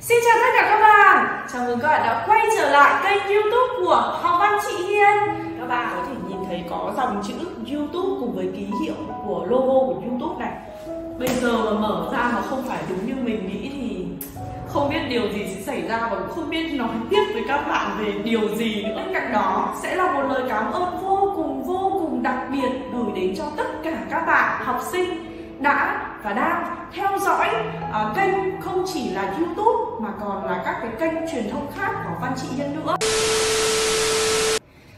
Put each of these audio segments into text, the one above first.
Xin chào tất cả các bạn. Chào mừng các bạn đã quay trở lại kênh youtube của Học Văn Chị Hiên. Các bạn có thể nhìn thấy có dòng chữ youtube cùng với ký hiệu của logo của youtube này. Bây giờ mà mở ra mà không phải đúng như mình nghĩ thì không biết điều gì sẽ xảy ra và cũng không biết nói tiếp với các bạn về điều gì nữa. Bên cạnh đó, sẽ là một lời cảm ơn vô cùng vô cùng đặc biệt gửi đến cho tất cả các bạn học sinh đã và đang theo dõi uh, kênh không chỉ là YouTube mà còn là các cái kênh truyền thông khác của Văn Trị Hiên nữa.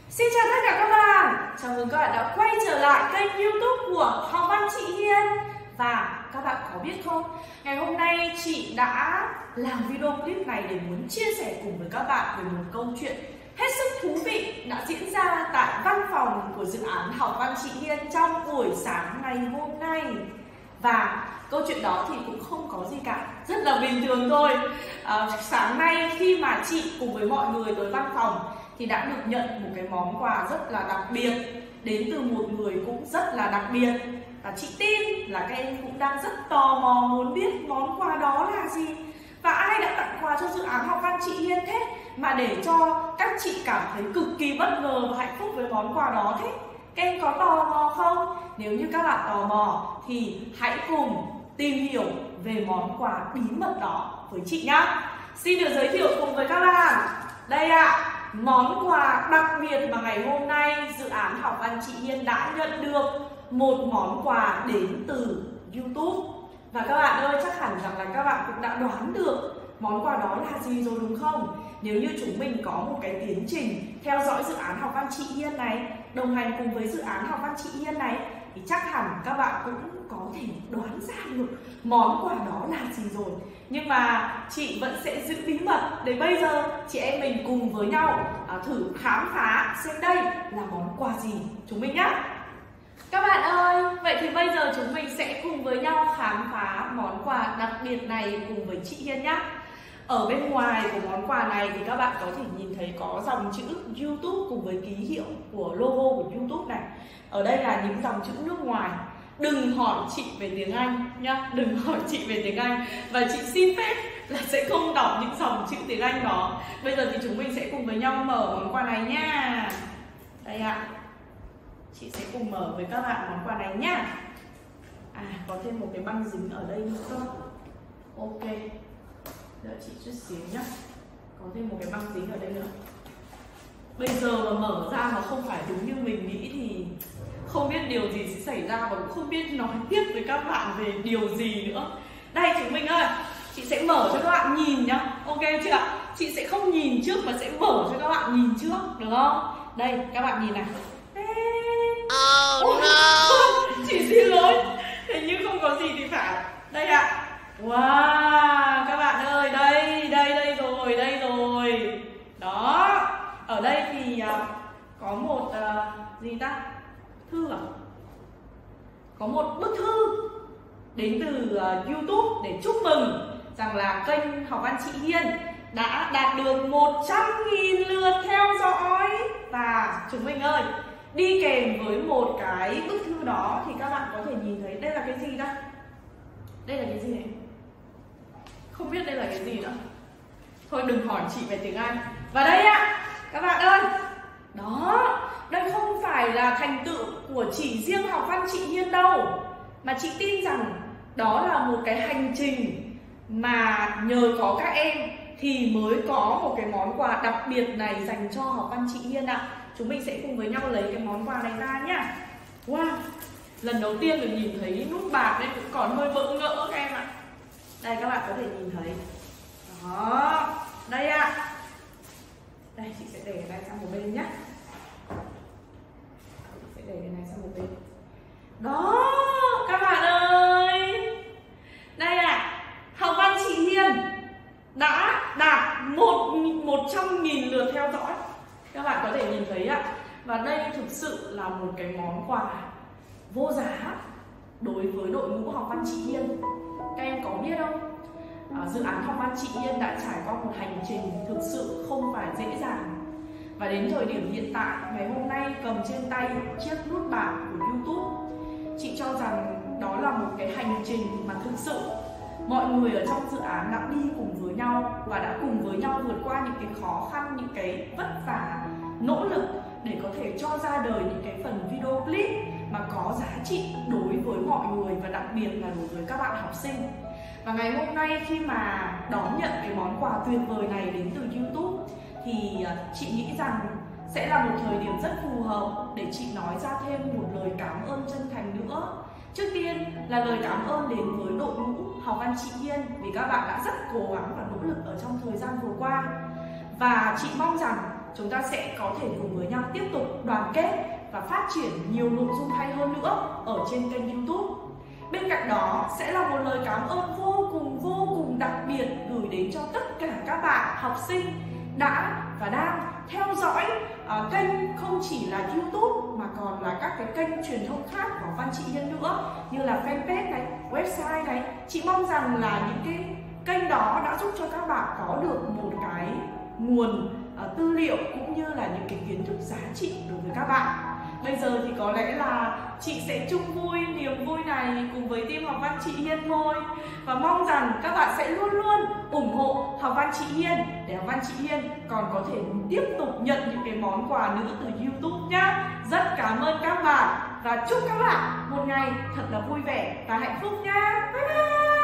Xin chào tất cả các bạn, chào mừng các bạn đã quay trở lại kênh YouTube của Học Văn Trị Hiên. Và các bạn có biết không, ngày hôm nay chị đã làm video clip này để muốn chia sẻ cùng với các bạn về một câu chuyện hết sức thú vị đã diễn ra tại văn phòng của dự án Học Văn Chị Hiên trong buổi sáng ngày hôm nay và câu chuyện đó thì cũng không có gì cả rất là bình thường thôi. À, sáng nay khi mà chị cùng với mọi người tới văn phòng thì đã được nhận một cái món quà rất là đặc biệt đến từ một người cũng rất là đặc biệt. Và chị tin là các em cũng đang rất tò mò muốn biết món quà đó là gì. Và ai đã tặng quà cho dự án học văn chị Hiên thế mà để cho các chị cảm thấy cực kỳ bất ngờ và hạnh phúc với món quà đó thế? Các em có tò mò không? Nếu như các bạn tò mò thì hãy cùng tìm hiểu về món quà bí mật đó với chị nhá. Xin được giới thiệu cùng với các bạn. Đây ạ, à, món quà đặc biệt mà ngày hôm nay dự án học văn chị Hiên đã nhận được một món quà đến từ YouTube. Và các bạn ơi, chắc hẳn rằng là các bạn cũng đã đoán được món quà đó là gì rồi đúng không? Nếu như chúng mình có một cái tiến trình theo dõi dự án học văn chị Hiên này, đồng hành cùng với dự án học văn chị Hiên này thì chắc hẳn các bạn cũng có thể đoán ra được món quà đó là gì rồi. Nhưng mà chị vẫn sẽ giữ bí mật để bây giờ chị em mình cùng với nhau à, thử khám phá xem đây là món quà gì chúng mình nhé. Các bạn ơi, vậy thì bây giờ chúng mình sẽ cùng với nhau khám phá món quà đặc biệt này cùng với chị Hiên nhé. Ở bên ngoài của món quà này thì các bạn có thể nhìn thấy có dòng chữ YouTube cùng với ký hiệu của logo của YouTube này. Ở đây là những dòng chữ nước ngoài. Đừng hỏi chị về tiếng Anh nhá, đừng hỏi chị về tiếng Anh và chị xin phép là sẽ không đọc những dòng chữ tiếng Anh đó. Bây giờ thì chúng mình sẽ cùng với nhau mở món quà này nha. Đây ạ. À. Chị sẽ cùng mở với các bạn món quà này nhá. À, có thêm một cái băng dính ở đây nữa. Ok đợi chị chút xíu nhá. Có thêm một cái băng dính ở đây nữa. Bây giờ mà mở ra mà không phải đúng như mình nghĩ thì không biết điều gì sẽ xảy ra và cũng không biết nói tiếp với các bạn về điều gì nữa. Đây chúng mình ơi chị sẽ mở cho các bạn nhìn nhá. Ok chưa ạ? Chị sẽ không nhìn trước mà sẽ mở cho các bạn nhìn trước được không? Đây các bạn nhìn này. Oh, no. chị xin lỗi. Hình như không có gì thì phải. Đây ạ. à. Wow, các bạn ơi, đây, đây, đây rồi, đây rồi Đó, ở đây thì à, có một, uh, gì ta? Thư à? Có một bức thư đến từ uh, Youtube để chúc mừng rằng là kênh Học Văn Chị Hiên đã đạt được 100.000 lượt theo dõi Và chúng mình ơi, đi kèm với một cái bức thư đó thì các bạn có thể nhìn thấy đây là cái gì đây? Đây là cái gì này? Biết đây là cái gì nữa thôi đừng hỏi chị về tiếng anh và đây ạ các bạn ơi đó đây không phải là thành tựu của chỉ riêng học văn chị hiên đâu mà chị tin rằng đó là một cái hành trình mà nhờ có các em thì mới có một cái món quà đặc biệt này dành cho học văn chị Hiên ạ. À. Chúng mình sẽ cùng với nhau lấy cái món quà này ra nhá. Wow, lần đầu tiên được nhìn thấy nút bạc nên cũng còn hơi bỡ ngỡ các em ạ. À đây, các bạn có thể nhìn thấy. Đó. Đây ạ. À. đây, chị sẽ để cái này sang một bên nhé. Chị sẽ để cái này sang một bên. Đó, các bạn ơi. Đây ạ. À. học văn chị hiền đã đạt một một trăm nghìn lượt theo dõi. Các bạn có thể nhìn thấy ạ. Và đây thực sự là một cái món quà vô giá đối với đội ngũ học văn chị Hiên các em có biết không? À, dự án học văn chị Yên đã trải qua một hành trình thực sự không phải dễ dàng. Và đến thời điểm hiện tại ngày hôm nay cầm trên tay chiếc nút bảng của YouTube chị cho rằng đó là một cái hành trình mà thực sự mọi người ở trong dự án đã đi cùng với nhau và đã cùng với nhau vượt qua những cái khó khăn những cái vất vả nỗ lực để có thể cho ra đời những cái phần video clip có giá trị đối với mọi người và đặc biệt là đối với các bạn học sinh. Và ngày hôm nay khi mà đón nhận cái món quà tuyệt vời này đến từ YouTube, thì à, chị nghĩ rằng sẽ là một thời điểm rất phù hợp để chị nói ra thêm một lời cảm ơn chân thành nữa. Trước tiên là lời cảm ơn đến với đội ngũ học văn chị Hiên vì các bạn đã rất cố gắng và nỗ lực ở trong thời gian vừa qua. Và chị mong rằng chúng ta sẽ có thể cùng với nhau tiếp tục đoàn kết và phát triển nhiều nội dung hay hơn nữa ở trên kênh YouTube. Bên cạnh đó sẽ là một lời cảm ơn vô cùng vô cùng đặc biệt gửi đến cho tất cả các bạn học sinh đã và đang theo dõi uh, kênh không chỉ là YouTube mà còn là các cái kênh truyền thông khác của Văn Chị Hiên nữa như là fanpage này, website này. Chị mong rằng là những cái kênh đó đã giúp cho các bạn có được một cái nguồn uh, tư liệu cũng như là những cái kiến thức giá trị đối với các bạn Bây giờ thì có lẽ là chị sẽ chung vui, niềm vui này cùng với team học văn chị Hiên thôi. Và mong rằng các bạn sẽ luôn luôn ủng hộ học văn chị Hiên Để học văn chị Hiên còn có thể tiếp tục nhận những cái món quà nữa từ Youtube nhá. Rất cảm ơn các bạn và chúc các bạn một ngày thật là vui vẻ và hạnh phúc nhá. Bye bye!